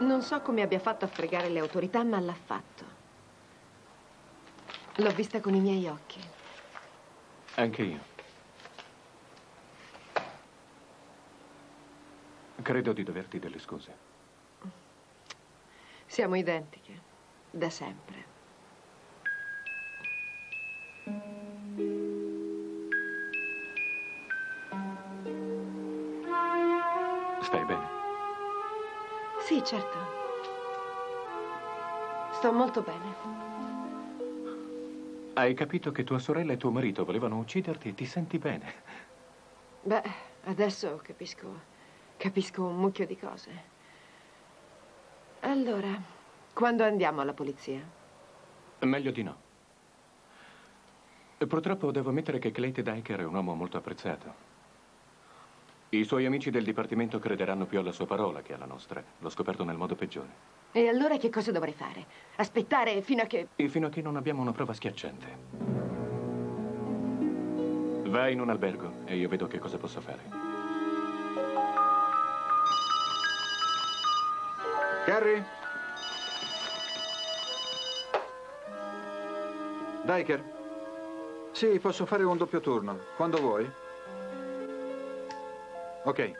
Non so come abbia fatto a fregare le autorità, ma l'ha fatto. L'ho vista con i miei occhi. Anche io. Credo di doverti delle scuse. Siamo identiche, da sempre. Stai bene? Sì, certo. Sto molto bene. Hai capito che tua sorella e tuo marito volevano ucciderti e ti senti bene? Beh, adesso capisco. Capisco un mucchio di cose. Allora, quando andiamo alla polizia? Meglio di no. Purtroppo devo ammettere che Clayton Diker è un uomo molto apprezzato. I suoi amici del dipartimento crederanno più alla sua parola che alla nostra. L'ho scoperto nel modo peggiore. E allora che cosa dovrei fare? Aspettare fino a che... E fino a che non abbiamo una prova schiacciante. Vai in un albergo e io vedo che cosa posso fare. Carrie? Diker? Sì, posso fare un doppio turno. Quando vuoi? Okay.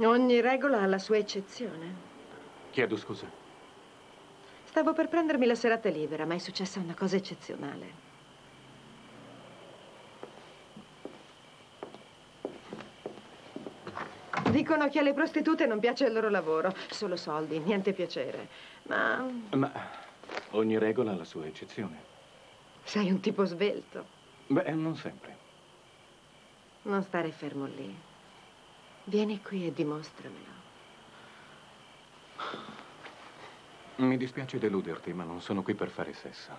Ogni regola ha la sua eccezione. Chiedo scusa. Stavo per prendermi la serata libera, ma è successa una cosa eccezionale. Dicono che alle prostitute non piace il loro lavoro, solo soldi, niente piacere. Ma Ma ogni regola ha la sua eccezione. sei un tipo svelto. Beh, non sempre. Non stare fermo lì. Vieni qui e dimostramelo. Mi dispiace deluderti, ma non sono qui per fare sesso.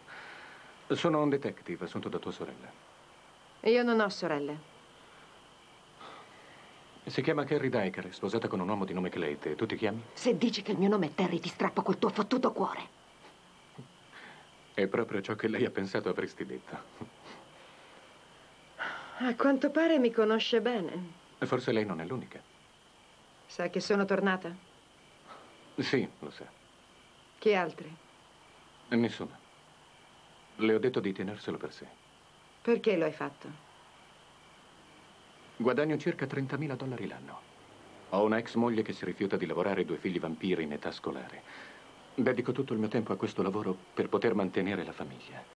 Sono un detective, assunto da tua sorella. Io non ho sorelle. Si chiama Carrie Diker, è sposata con un uomo di nome Clayton. Tu ti chiami? Se dici che il mio nome è Terry, ti strappo quel tuo fottuto cuore. È proprio ciò che lei ha pensato avresti detto. A quanto pare mi conosce bene. Forse lei non è l'unica. Sa che sono tornata? Sì, lo sa. Chi altri? Nessuno. Le ho detto di tenerselo per sé. Perché lo hai fatto? Guadagno circa 30.000 dollari l'anno. Ho una ex moglie che si rifiuta di lavorare e due figli vampiri in età scolare. Dedico tutto il mio tempo a questo lavoro per poter mantenere la famiglia.